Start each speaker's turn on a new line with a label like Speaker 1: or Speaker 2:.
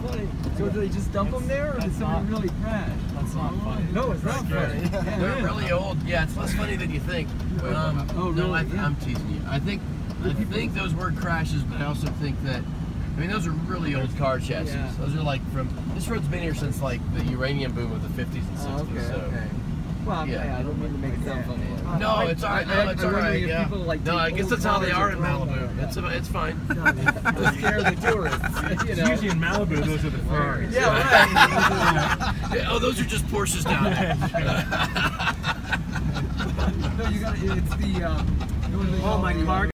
Speaker 1: funny. So did they just dump them there, or did
Speaker 2: not-
Speaker 1: really crash?
Speaker 2: That's not funny.
Speaker 1: No, it's not funny. Yeah.
Speaker 3: They're really old. Yeah, it's less funny than you think. Um,
Speaker 1: Oh,
Speaker 3: No, I,
Speaker 1: really?
Speaker 3: I'm teasing you. I think I think those were crashes, but I also think that I mean those are really old car chassis. Those are like from this road's been here since like the uranium boom of the 50s and 60s.
Speaker 1: Oh, okay,
Speaker 3: so.
Speaker 1: okay. Well,
Speaker 3: Yeah.
Speaker 1: yeah. I don't mean to make it sound funny.
Speaker 3: No, it's all right. No,
Speaker 1: I-
Speaker 3: it's all right. Yeah.
Speaker 1: people, like,
Speaker 3: no, I guess that's how they are in Malibu.
Speaker 1: out.
Speaker 3: It's it's fine.
Speaker 1: scare the tourists. You know?
Speaker 2: usually in Malibu, those are the Ferraris.
Speaker 1: Yeah, right.
Speaker 3: Yeah, oh, those are just Porsches down there.
Speaker 1: no, you got It's the. Um,
Speaker 2: Oh, my car